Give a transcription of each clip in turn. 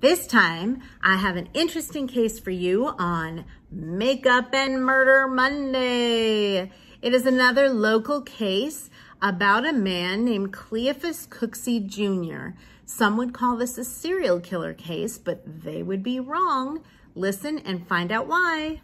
This time, I have an interesting case for you on Makeup and Murder Monday. It is another local case about a man named Cleophus Cooksey Jr. Some would call this a serial killer case, but they would be wrong. Listen and find out why.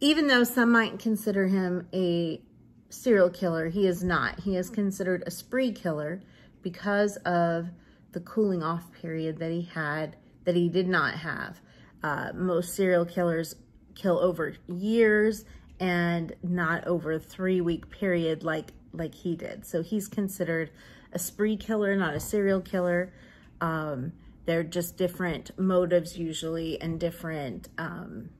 Even though some might consider him a serial killer, he is not. He is considered a spree killer because of the cooling off period that he had, that he did not have. Uh, most serial killers kill over years and not over a three week period like, like he did. So he's considered a spree killer, not a serial killer. Um, they're just different motives usually and different um,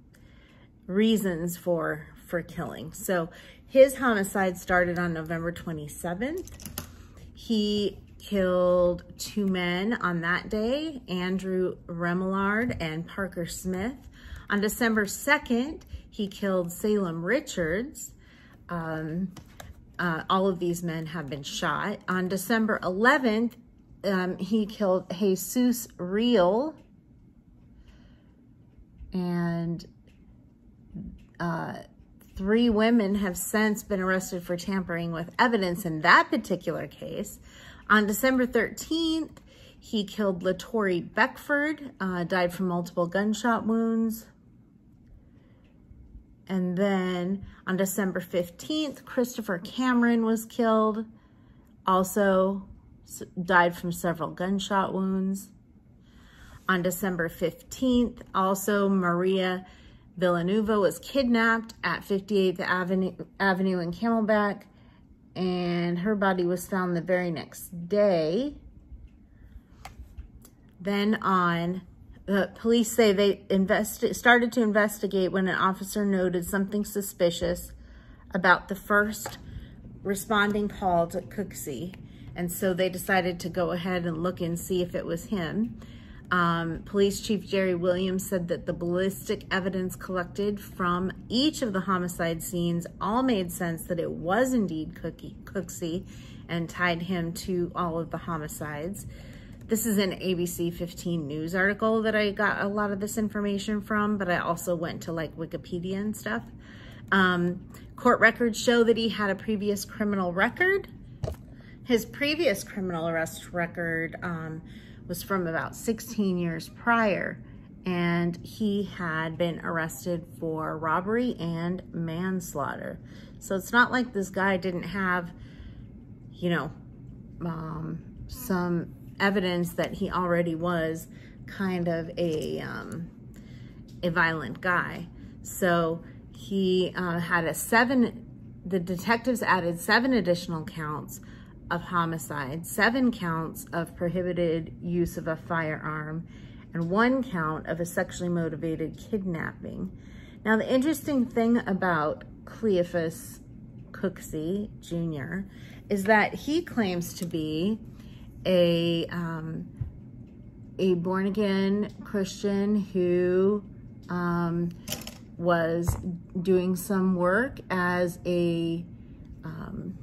reasons for, for killing. So his homicide started on November 27th. He killed two men on that day, Andrew Remillard and Parker Smith. On December 2nd, he killed Salem Richards. Um, uh, all of these men have been shot. On December 11th, um, he killed Jesus Real. And uh, three women have since been arrested for tampering with evidence in that particular case. On December 13th, he killed Latori Beckford, uh, died from multiple gunshot wounds. And then on December 15th, Christopher Cameron was killed, also died from several gunshot wounds. On December 15th, also Maria Villanueva was kidnapped at 58th Avenue, Avenue in Camelback and her body was found the very next day. Then on, the police say they started to investigate when an officer noted something suspicious about the first responding call to Cooksey. And so they decided to go ahead and look and see if it was him. Um, Police Chief Jerry Williams said that the ballistic evidence collected from each of the homicide scenes all made sense that it was indeed Cookie, Cooksey and tied him to all of the homicides. This is an ABC 15 news article that I got a lot of this information from, but I also went to like Wikipedia and stuff. Um, court records show that he had a previous criminal record. His previous criminal arrest record um, was from about 16 years prior and he had been arrested for robbery and manslaughter. So it's not like this guy didn't have, you know, um, some evidence that he already was kind of a, um, a violent guy. So he uh, had a seven, the detectives added seven additional counts of homicide, seven counts of prohibited use of a firearm, and one count of a sexually motivated kidnapping. Now, the interesting thing about Cleophus Cooksey Jr. is that he claims to be a, um, a born-again Christian who um, was doing some work as a um,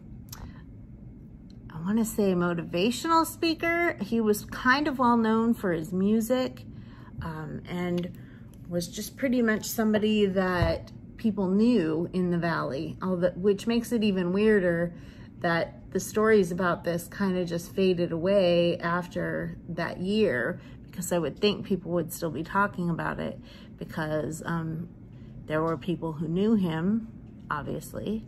I want to say motivational speaker. He was kind of well known for his music um, and was just pretty much somebody that people knew in the Valley, although, which makes it even weirder that the stories about this kind of just faded away after that year because I would think people would still be talking about it because um, there were people who knew him, obviously.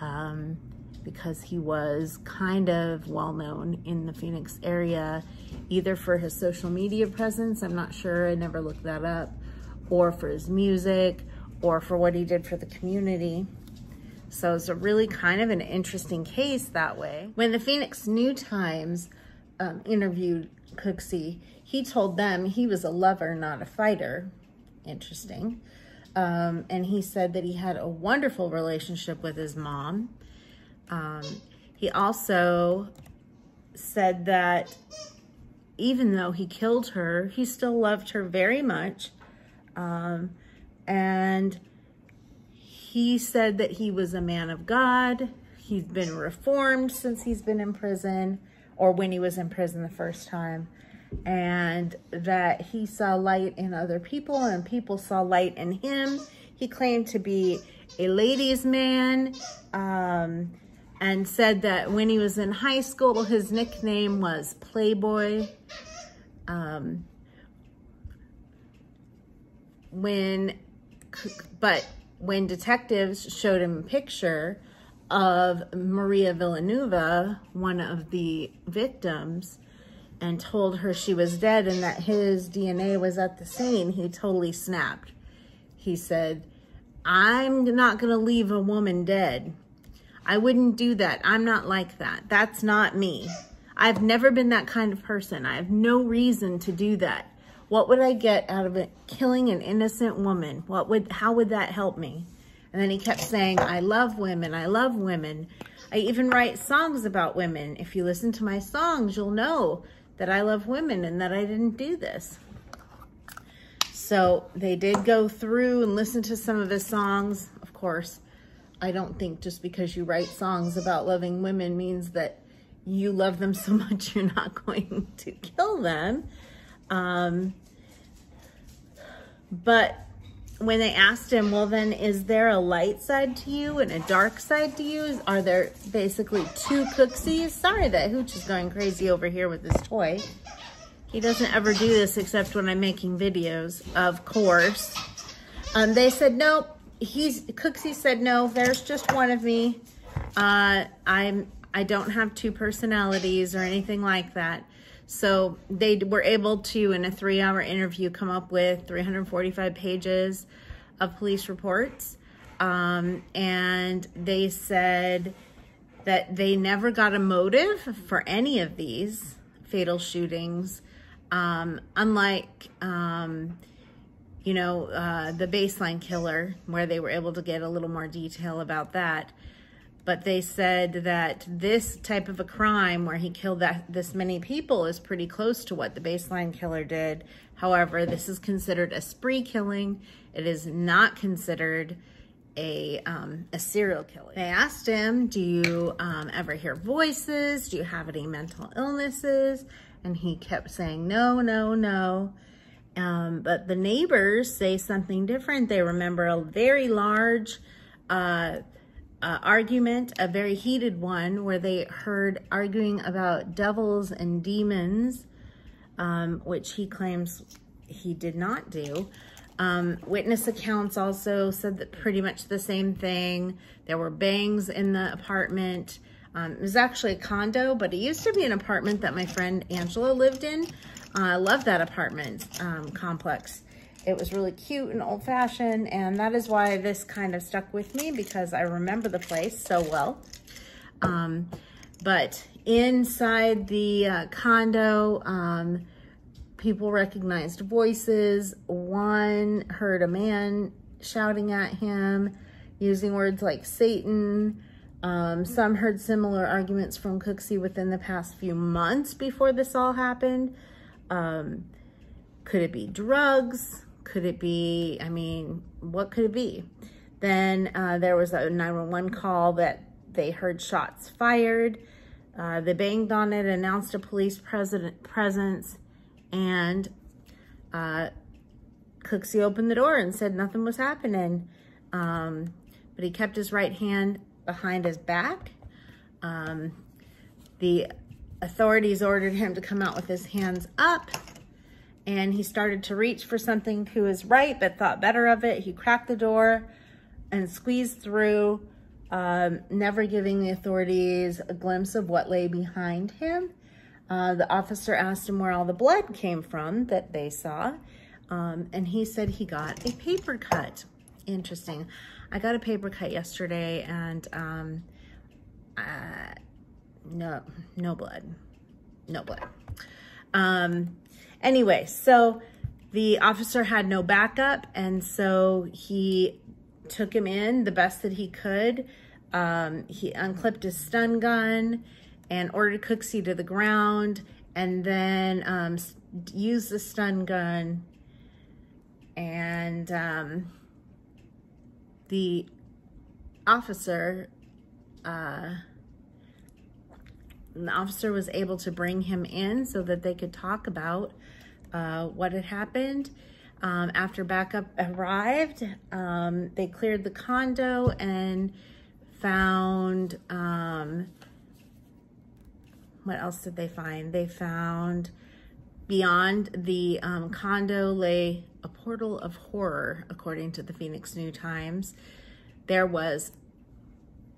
Um, because he was kind of well known in the Phoenix area, either for his social media presence, I'm not sure, I never looked that up, or for his music, or for what he did for the community. So it's a really kind of an interesting case that way. When the Phoenix New Times um, interviewed Cooksey, he told them he was a lover, not a fighter. Interesting. Um, and he said that he had a wonderful relationship with his mom um, he also said that even though he killed her, he still loved her very much. Um, and he said that he was a man of God. He's been reformed since he's been in prison or when he was in prison the first time. and that he saw light in other people and people saw light in him. He claimed to be a ladies' man um, and said that when he was in high school, his nickname was Playboy. Um, when, but when detectives showed him a picture of Maria Villanueva, one of the victims, and told her she was dead and that his DNA was at the scene, he totally snapped. He said, I'm not going to leave a woman dead. I wouldn't do that. I'm not like that. That's not me. I've never been that kind of person. I have no reason to do that. What would I get out of it killing an innocent woman? What would how would that help me? And then he kept saying, I love women. I love women. I even write songs about women. If you listen to my songs, you'll know that I love women and that I didn't do this. So they did go through and listen to some of his songs. Of course, I don't think just because you write songs about loving women means that you love them so much you're not going to kill them. Um, but when they asked him, well, then is there a light side to you and a dark side to you? Are there basically two Cooksies? Sorry that Hooch is going crazy over here with this toy. He doesn't ever do this except when I'm making videos, of course. Um, they said, nope. He's, Cooksey said, no, there's just one of me. Uh, I'm, I don't have two personalities or anything like that. So they were able to, in a three hour interview, come up with 345 pages of police reports. Um, and they said that they never got a motive for any of these fatal shootings. Um, unlike, um, you know, uh, the baseline killer, where they were able to get a little more detail about that but they said that this type of a crime where he killed that this many people is pretty close to what the baseline killer did. However, this is considered a spree killing. It is not considered a, um, a serial killer. They asked him, do you um, ever hear voices? Do you have any mental illnesses? And he kept saying, no, no, no. Um, but the neighbors say something different. They remember a very large uh, uh, argument, a very heated one, where they heard arguing about devils and demons, um, which he claims he did not do. Um, witness accounts also said that pretty much the same thing. There were bangs in the apartment. Um, it was actually a condo, but it used to be an apartment that my friend Angela lived in. Uh, I love that apartment um, complex. It was really cute and old fashioned and that is why this kind of stuck with me because I remember the place so well. Um, but inside the uh, condo, um, people recognized voices. One heard a man shouting at him using words like Satan. Um, some heard similar arguments from Cooksey within the past few months before this all happened. Um, could it be drugs? Could it be, I mean, what could it be? Then uh, there was a 911 call that they heard shots fired. Uh, they banged on it, announced a police president presence, and uh, Cooksey opened the door and said nothing was happening. Um, but he kept his right hand behind his back. Um, the authorities ordered him to come out with his hands up and he started to reach for something to his right, but thought better of it. He cracked the door and squeezed through, um, never giving the authorities a glimpse of what lay behind him. Uh, the officer asked him where all the blood came from that they saw, um, and he said he got a paper cut. Interesting. I got a paper cut yesterday, and um, uh, no, no blood, no blood. Um, Anyway, so the officer had no backup, and so he took him in the best that he could. Um, he unclipped his stun gun and ordered Cooksey to the ground, and then um, used the stun gun. And um, the officer uh, the officer was able to bring him in so that they could talk about uh, what had happened. Um, after backup arrived, um, they cleared the condo and found, um, what else did they find? They found beyond the um, condo lay a portal of horror, according to the Phoenix New Times. There was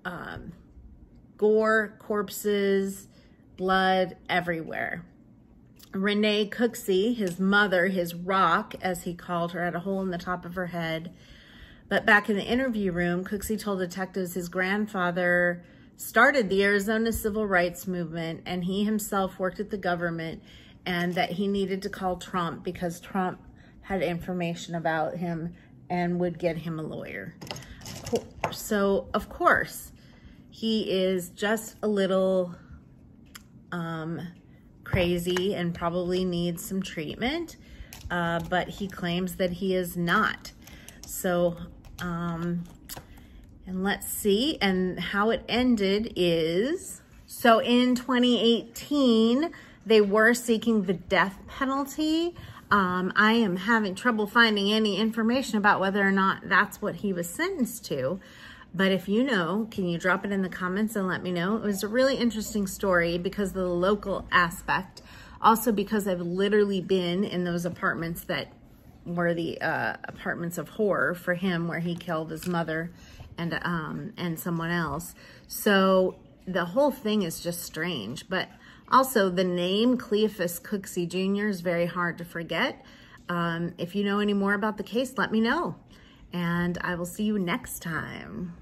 um, gore, corpses, blood everywhere. Renee Cooksey, his mother, his rock, as he called her, had a hole in the top of her head. But back in the interview room, Cooksey told detectives his grandfather started the Arizona Civil Rights Movement and he himself worked at the government and that he needed to call Trump because Trump had information about him and would get him a lawyer. So, of course, he is just a little um, crazy and probably needs some treatment, uh, but he claims that he is not. So, um, and let's see, and how it ended is, so in 2018, they were seeking the death penalty. Um, I am having trouble finding any information about whether or not that's what he was sentenced to. But if you know, can you drop it in the comments and let me know? It was a really interesting story because the local aspect. Also because I've literally been in those apartments that were the uh, apartments of horror for him where he killed his mother and um, and someone else. So the whole thing is just strange. But also the name Cleophus Cooksey Jr. is very hard to forget. Um, if you know any more about the case, let me know. And I will see you next time.